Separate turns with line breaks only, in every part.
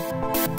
لا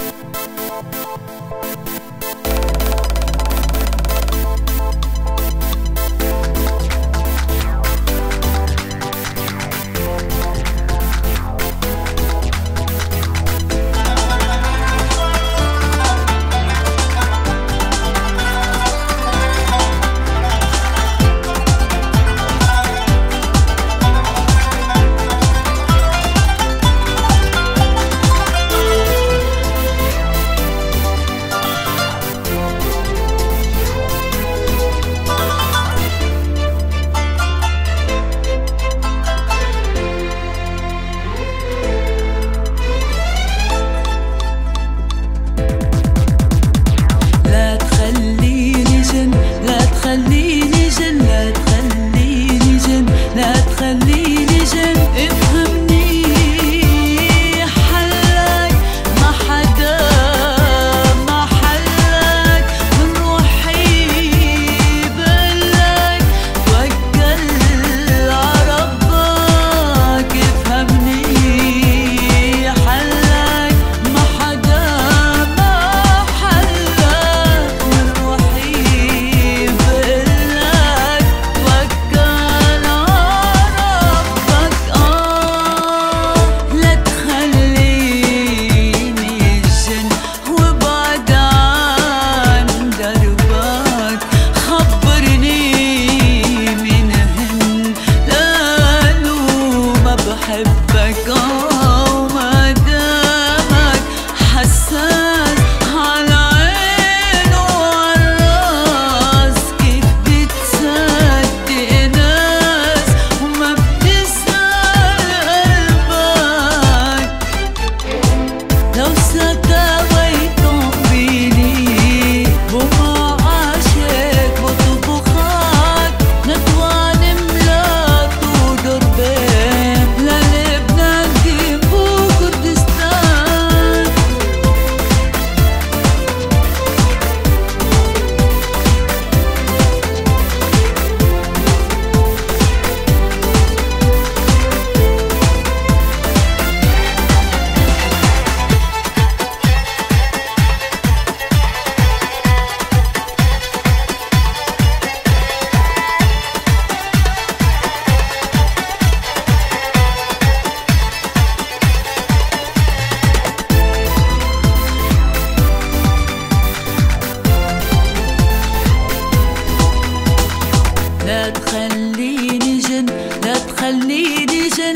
一滴仙